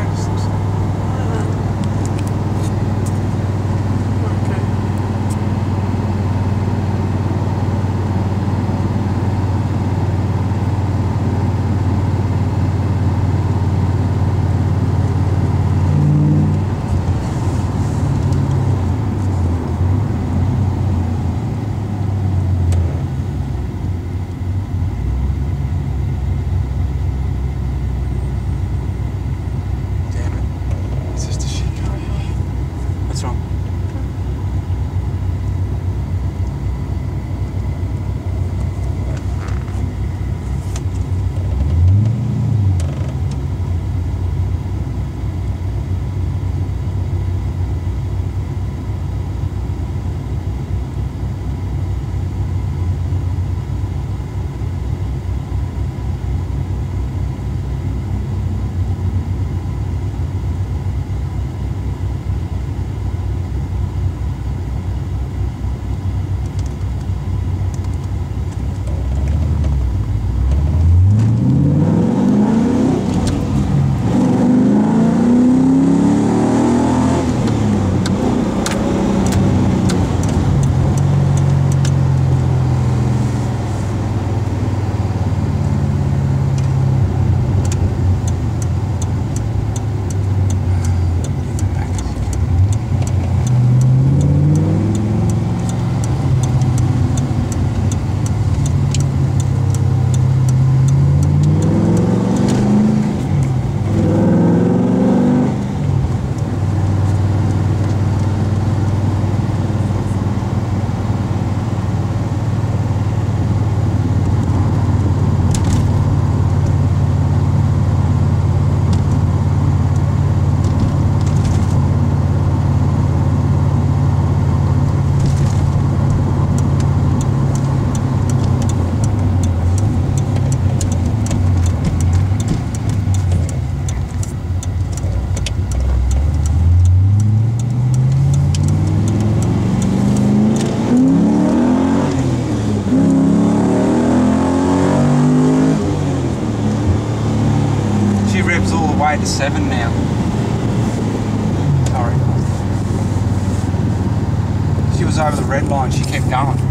past. To seven now. Sorry. She was over the red line, she kept going.